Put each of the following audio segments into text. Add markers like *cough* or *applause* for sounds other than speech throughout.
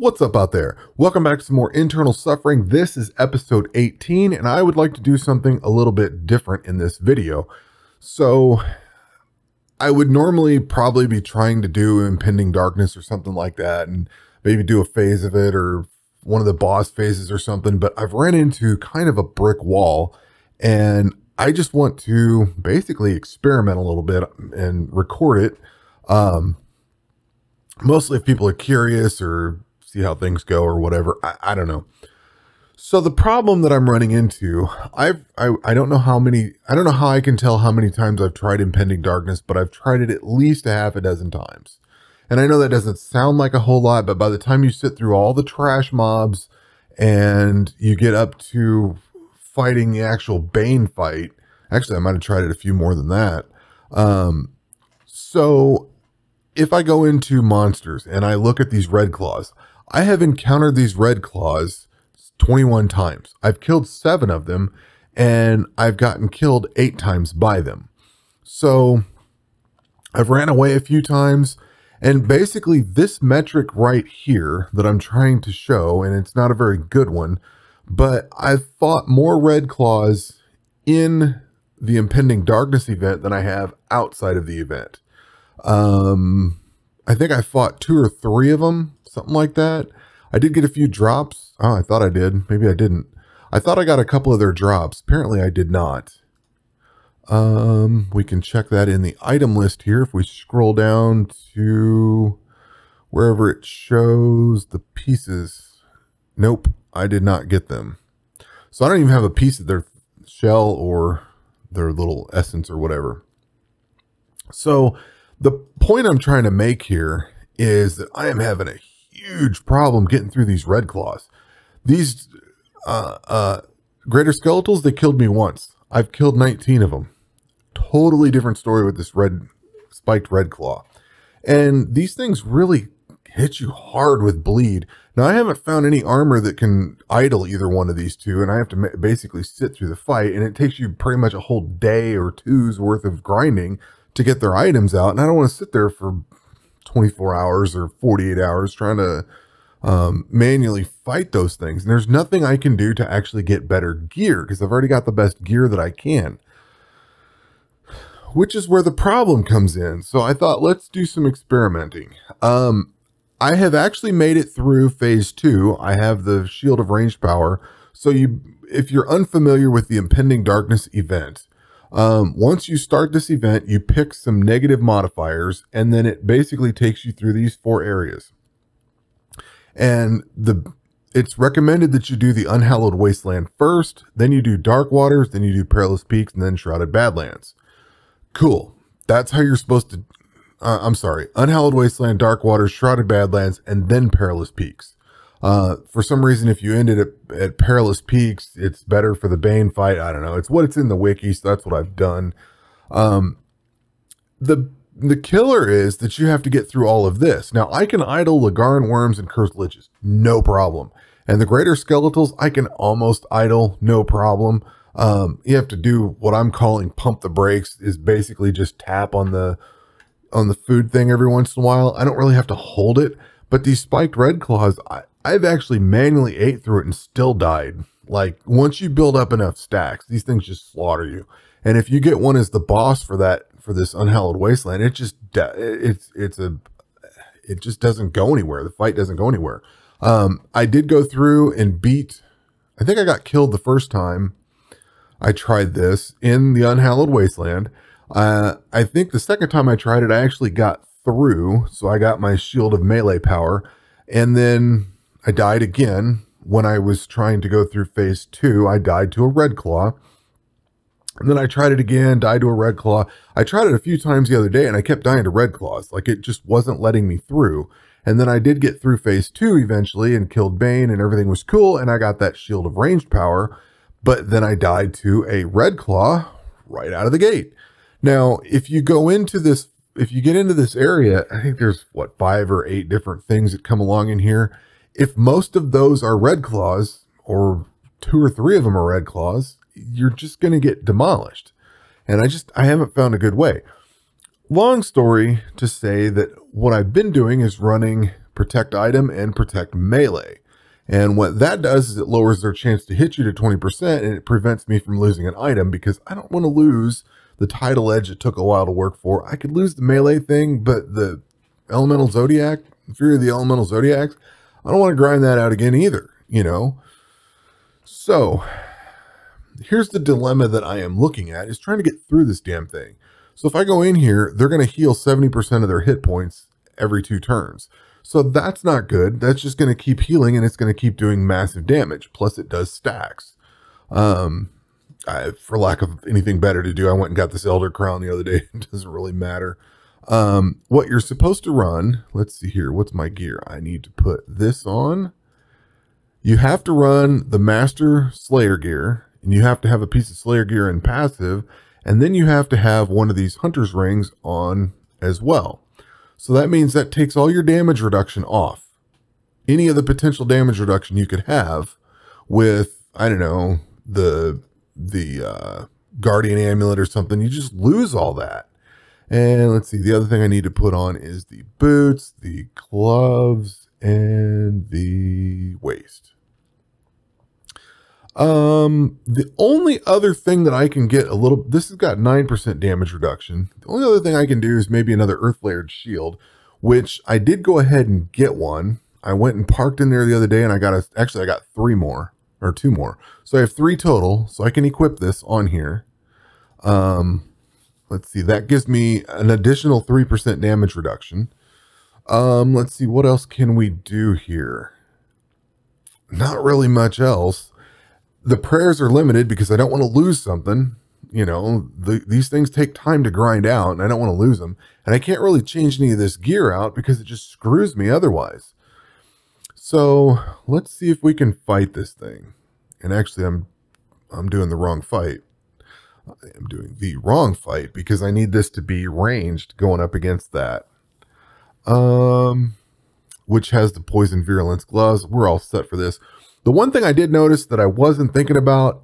What's up out there? Welcome back to some more internal suffering. This is episode 18, and I would like to do something a little bit different in this video. So, I would normally probably be trying to do impending darkness or something like that, and maybe do a phase of it or one of the boss phases or something, but I've ran into kind of a brick wall, and I just want to basically experiment a little bit and record it. Um, mostly if people are curious or see how things go or whatever. I, I don't know. So the problem that I'm running into, I've I, I don't know how many I don't know how I can tell how many times I've tried impending darkness, but I've tried it at least a half a dozen times. And I know that doesn't sound like a whole lot, but by the time you sit through all the trash mobs and you get up to fighting the actual Bane fight, actually I might have tried it a few more than that. Um, so if I go into monsters and I look at these red claws, I have encountered these red claws 21 times. I've killed seven of them and I've gotten killed eight times by them. So I've ran away a few times. And basically, this metric right here that I'm trying to show, and it's not a very good one, but I've fought more red claws in the impending darkness event than I have outside of the event. Um, I think I fought two or three of them, something like that. I did get a few drops. Oh, I thought I did. Maybe I didn't. I thought I got a couple of their drops. Apparently I did not. Um, we can check that in the item list here. If we scroll down to wherever it shows the pieces. Nope, I did not get them. So I don't even have a piece of their shell or their little essence or whatever. So the point I'm trying to make here is that I am having a huge problem getting through these red claws. These uh, uh, greater skeletals, they killed me once. I've killed 19 of them. Totally different story with this red spiked red claw. And these things really hit you hard with bleed. Now, I haven't found any armor that can idle either one of these two, and I have to basically sit through the fight, and it takes you pretty much a whole day or two's worth of grinding to get their items out. And I don't want to sit there for 24 hours or 48 hours trying to um, manually fight those things. And there's nothing I can do to actually get better gear because I've already got the best gear that I can. Which is where the problem comes in. So I thought, let's do some experimenting. Um, I have actually made it through phase two. I have the Shield of Ranged Power. So you, if you're unfamiliar with the Impending Darkness event, um, once you start this event, you pick some negative modifiers, and then it basically takes you through these four areas. And the it's recommended that you do the Unhallowed Wasteland first, then you do Dark Waters, then you do Perilous Peaks, and then Shrouded Badlands. Cool. That's how you're supposed to. Uh, I'm sorry. Unhallowed Wasteland, Dark Waters, Shrouded Badlands, and then Perilous Peaks. Uh, for some reason, if you ended at, at Perilous Peaks, it's better for the Bane fight. I don't know. It's what it's in the wiki, so that's what I've done. Um, the the killer is that you have to get through all of this. Now, I can idle Lagaran worms and cursed liches, no problem. And the greater skeletals, I can almost idle, no problem. Um, you have to do what I'm calling pump the brakes, is basically just tap on the on the food thing every once in a while. I don't really have to hold it, but these spiked red claws, I, I've actually manually ate through it and still died. Like once you build up enough stacks, these things just slaughter you. And if you get one as the boss for that for this unhallowed wasteland, it just it's it's a it just doesn't go anywhere. The fight doesn't go anywhere. Um, I did go through and beat. I think I got killed the first time I tried this in the unhallowed wasteland. Uh, I think the second time I tried it, I actually got through, so I got my shield of melee power, and then I died again when I was trying to go through phase two. I died to a red claw. And then I tried it again, died to a red claw. I tried it a few times the other day and I kept dying to red claws. Like it just wasn't letting me through. And then I did get through phase two eventually and killed Bane and everything was cool. And I got that shield of ranged power. But then I died to a red claw right out of the gate. Now, if you go into this, if you get into this area, I think there's what, five or eight different things that come along in here if most of those are red claws or two or three of them are red claws, you're just going to get demolished. And I just, I haven't found a good way. Long story to say that what I've been doing is running protect item, and protect melee. And what that does is it lowers their chance to hit you to 20% and it prevents me from losing an item because I don't want to lose the title edge it took a while to work for. I could lose the melee thing, but the elemental zodiac, Fury of the elemental zodiacs, I don't want to grind that out again either, you know? So here's the dilemma that I am looking at is trying to get through this damn thing. So if I go in here, they're going to heal 70% of their hit points every two turns. So that's not good. That's just going to keep healing and it's going to keep doing massive damage. Plus, it does stacks. Um, I, for lack of anything better to do, I went and got this Elder Crown the other day. *laughs* it doesn't really matter. Um, what you're supposed to run, let's see here. What's my gear? I need to put this on. You have to run the Master Slayer gear, and you have to have a piece of Slayer gear in passive, and then you have to have one of these Hunter's Rings on as well. So that means that takes all your damage reduction off. Any of the potential damage reduction you could have with, I don't know, the the uh, guardian amulet or something, you just lose all that. And let's see, the other thing I need to put on is the boots, the gloves, and the waist. Um, the only other thing that I can get a little, this has got 9% damage reduction. The only other thing I can do is maybe another earth layered shield, which I did go ahead and get one. I went and parked in there the other day and I got a, actually I got three more or two more. So I have three total. So I can equip this on here. Um, let's see, that gives me an additional 3% damage reduction. Um, let's see, what else can we do here? Not really much else the prayers are limited because I don't want to lose something. You know, the, these things take time to grind out and I don't want to lose them. And I can't really change any of this gear out because it just screws me otherwise. So let's see if we can fight this thing. And actually, I'm I'm doing the wrong fight. I'm doing the wrong fight because I need this to be ranged going up against that. Um, which has the poison virulence gloves. We're all set for this. The one thing I did notice that I wasn't thinking about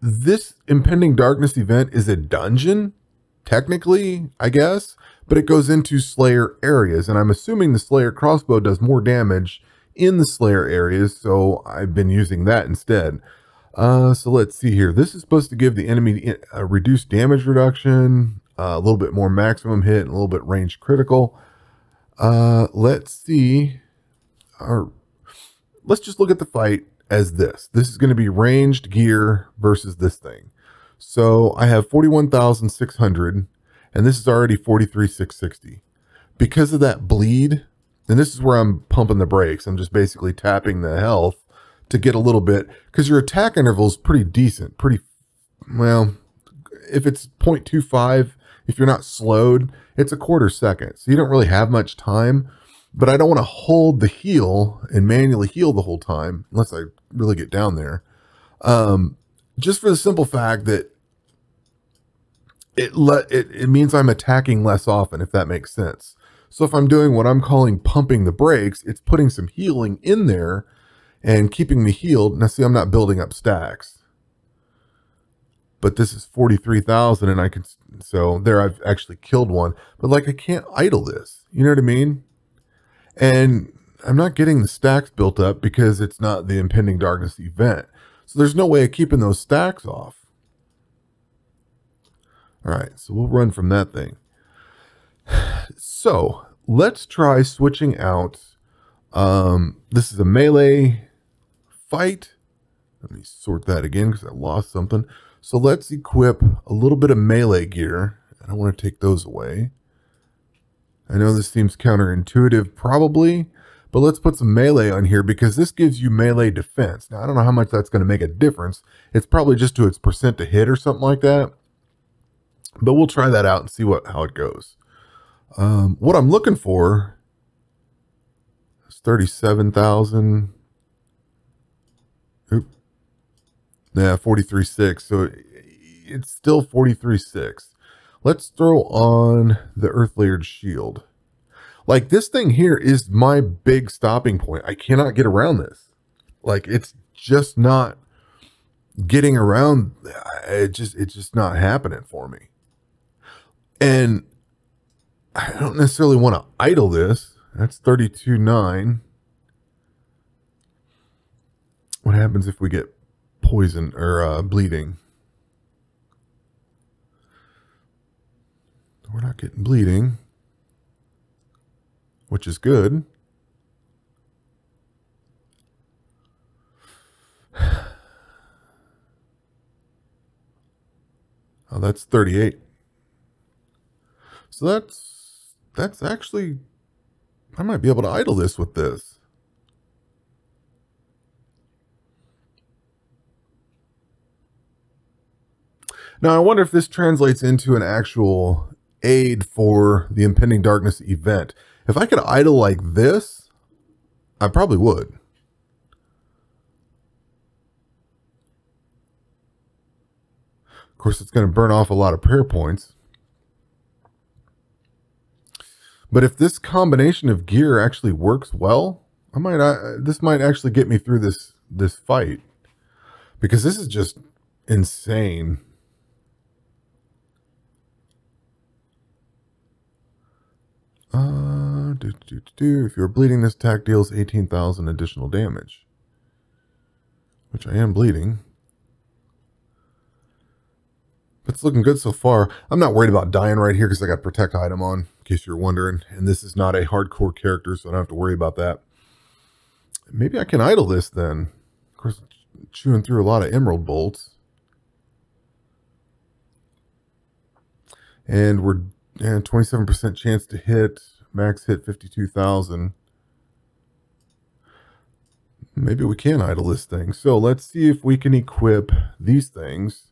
this impending darkness event is a dungeon, technically, I guess, but it goes into Slayer areas. And I'm assuming the Slayer crossbow does more damage in the Slayer areas, so I've been using that instead. Uh, so let's see here. This is supposed to give the enemy a reduced damage reduction, uh, a little bit more maximum hit, and a little bit range critical. Uh, let's see. Our, let's just look at the fight as this. This is going to be ranged gear versus this thing. So I have 41,600 and this is already 43,660. Because of that bleed, and this is where I'm pumping the brakes. I'm just basically tapping the health to get a little bit because your attack interval is pretty decent, pretty well. If it's 0.25, if you're not slowed, it's a quarter second. So you don't really have much time but I don't want to hold the heal and manually heal the whole time unless I really get down there. Um, just for the simple fact that it let it, it means I'm attacking less often, if that makes sense. So if I'm doing what I'm calling pumping the brakes, it's putting some healing in there and keeping me healed. Now see, I'm not building up stacks. But this is 43,000 and I can, so there I've actually killed one. But like I can't idle this. You know what I mean? And I'm not getting the stacks built up because it's not the impending darkness event. So there's no way of keeping those stacks off. All right, so we'll run from that thing. *sighs* So let's try switching out. Um, this is a melee fight. Let me sort that again because I lost something. So let's equip a little bit of melee gear. I don't want to take those away. I know this seems counterintuitive probably, but let's put some melee on here because this gives you melee defense. Now, I don't know how much that's going to make a difference. It's probably just to its percent to hit or something like that. But we'll try that out and see what how it goes. Um, what I'm looking for is 37,000. Yeah, 43.6. So it's still 43.6. Let's throw on the Earth Layered Shield. Like, this thing here is my big stopping point. I cannot get around this. Like, it's just not getting around. It just, it's just not happening for me. And I don't necessarily want to idle this. That's 32.9. What happens if we get poison or uh, bleeding? We're not getting bleeding, which is good. *sighs* Oh, that's 38. So that's that's actually I might be able to idle this with this. Now I wonder if this translates into an actual aid for the impending darkness event. If I could idle like this, I probably would. Of course, it's going to burn off a lot of prayer points. But if this combination of gear actually works well, I might uh, this might actually get me through this this fight because this is just insane. Uh, do, do, do, If you're bleeding, this attack deals 18,000 additional damage. Which I am bleeding. It's looking good so far. I'm not worried about dying right here because I got protect item on, in case you're wondering. And this is not a hardcore character, so I don't have to worry about that. Maybe I can idle this then. Of course, chewing through a lot of emerald bolts. And we're and 27% chance to hit. Max hit 52,000. Maybe we can idle this thing. So let's see if we can equip these things.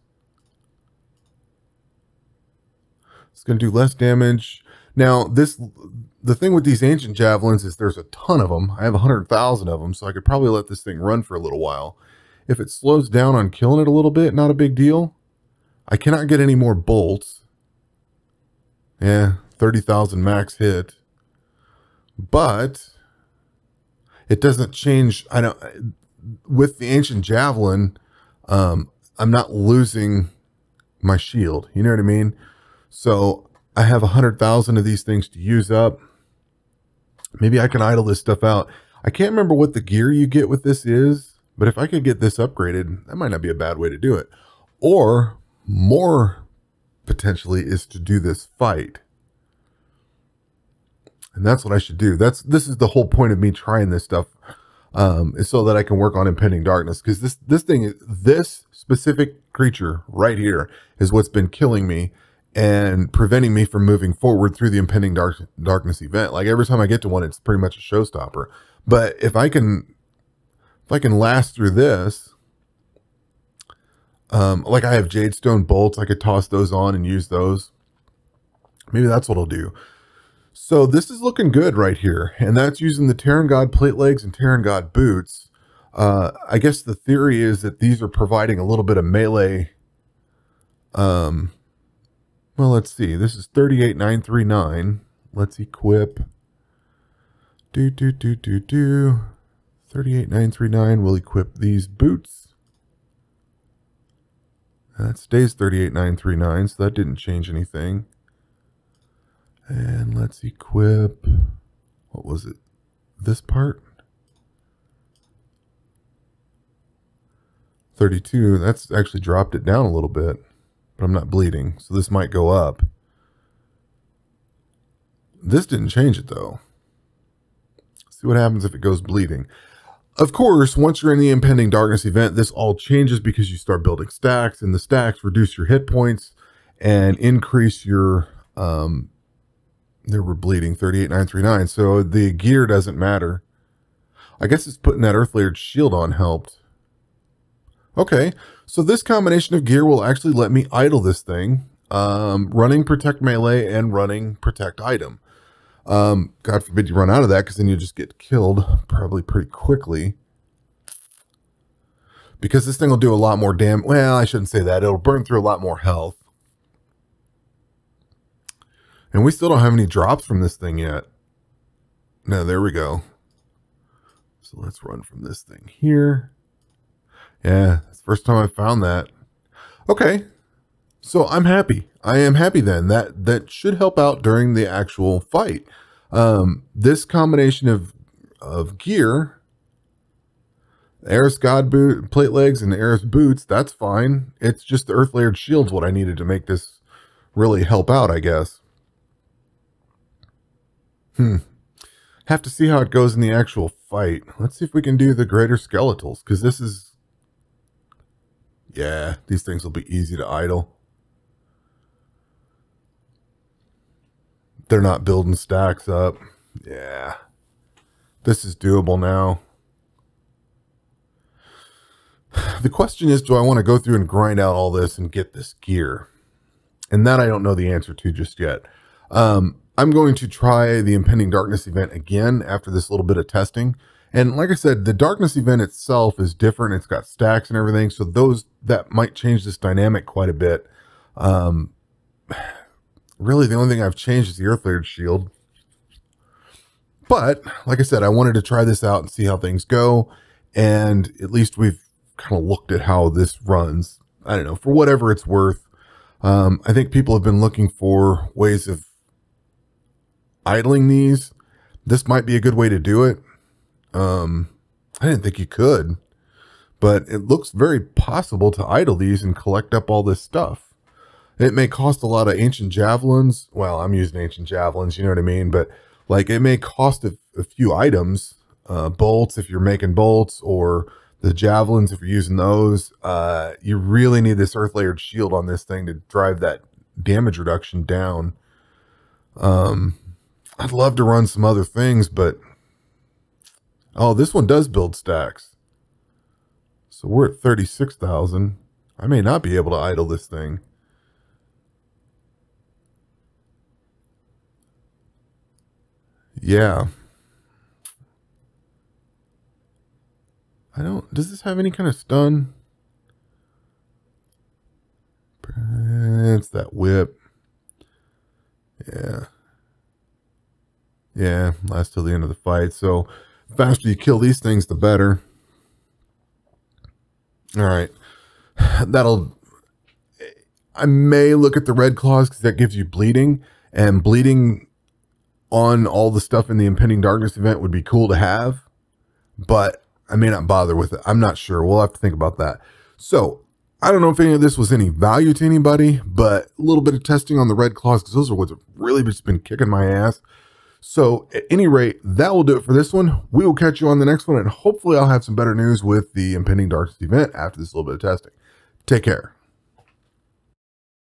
It's going to do less damage. Now, this the thing with these ancient javelins is there's a ton of them. I have 100,000 of them, so I could probably let this thing run for a little while. If it slows down on killing it a little bit, not a big deal. I cannot get any more bolts. Yeah, 30,000 max hit. But it doesn't change. I don't, with the ancient javelin, um, I'm not losing my shield. You know what I mean? So I have a hundred thousand of these things to use up. Maybe I can idle this stuff out. I can't remember what the gear you get with this is, but if I could get this upgraded, that might not be a bad way to do it. Or more potentially is to do this fight. And that's what I should do. That's this is the whole point of me trying this stuff. Um, is so that I can work on impending darkness. Because this this thing is this specific creature right here is what's been killing me and preventing me from moving forward through the impending dark, darkness event. Like every time I get to one, it's pretty much a showstopper. But if I can, if I can last through this, um, like I have jade stone bolts, I could toss those on and use those. Maybe that's what I'll do. So this is looking good right here. And that's using the Terran God plate legs and Terran God boots. Uh, I guess the theory is that these are providing a little bit of melee um, well, let's see. This is 38939. Let's equip. Do, do, do, do, do. 38939 We'll equip these boots. That stays 38939, so that didn't change anything. And let's equip, what was it? This part? 32, that's actually dropped it down a little bit but I'm not bleeding, so this might go up. This didn't change it though. See what happens if it goes bleeding. Of course, once you're in the impending darkness event, this all changes because you start building stacks, and the stacks reduce your hit points and increase your um there were bleeding 38939 so the gear doesn't matter i guess it's putting that earth layered shield on helped Okay, so this combination of gear will actually let me idle this thing, um, running protect melee and running protect item. Um, God forbid you run out of that because then you just get killed probably pretty quickly. Because this thing will do a lot more damage. Well, I shouldn't say that. It'll burn through a lot more health. And we still don't have any drops from this thing yet. No, there we go. So let's run from this thing here. Yeah, it's first time I found that. Okay. So I'm happy. I am happy then. That that should help out during the actual fight. Um, this combination of of gear Eris God boot, plate legs and Eris boots, that's fine. It's just the earth layered shield's what I needed to make this really help out, I guess. Hmm. Have to see how it goes in the actual fight. Let's see if we can do the greater skeletals, because this is... Yeah, these things will be easy to idle. They're not building stacks up. Yeah. This is doable now. *sighs* The question is, do I want to go through and grind out all this and get this gear? And that I don't know the answer to just yet. Um, I'm going to try the impending darkness event again after this little bit of testing. And like I said, the darkness event itself is different. It's got stacks and everything. So those that might change this dynamic quite a bit. Um, *sighs* really, the only thing I've changed is the earth layered shield. But like I said, I wanted to try this out and see how things go. And at least we've kind of looked at how this runs. I don't know, for whatever it's worth. Um, I think people have been looking for ways of idling these. This might be a good way to do it. Um, I didn't think you could, but it looks very possible to idle these and collect up all this stuff. It may cost a lot of ancient javelins. Well, I'm using ancient javelins, you know what I mean? But like it may cost a, a few items, uh, bolts if you're making bolts or the javelins if you're using those. Uh, you really need this earth layered shield on this thing to drive that damage reduction down. Um, I'd love to run some other things, but oh, this one does build stacks. So we're at 36,000. I may not be able to idle this thing. Yeah. I don't, does this have any kind of stun? It's that whip. Yeah. Yeah, lasts till the end of the fight. So faster you kill these things, the better. All right. *sighs* That'll... I may look at the red claws because that gives you bleeding. And bleeding on all the stuff in the impending darkness event would be cool to have. But I may not bother with it. I'm not sure. We'll have to think about that. So I don't know if any of this was any value to anybody, but a little bit of testing on the red claws because those are what's really just been kicking my ass. So at any rate, that will do it for this one. We will catch you on the next one, and hopefully I'll have some better news with the impending darkness event after this little bit of testing. Take care.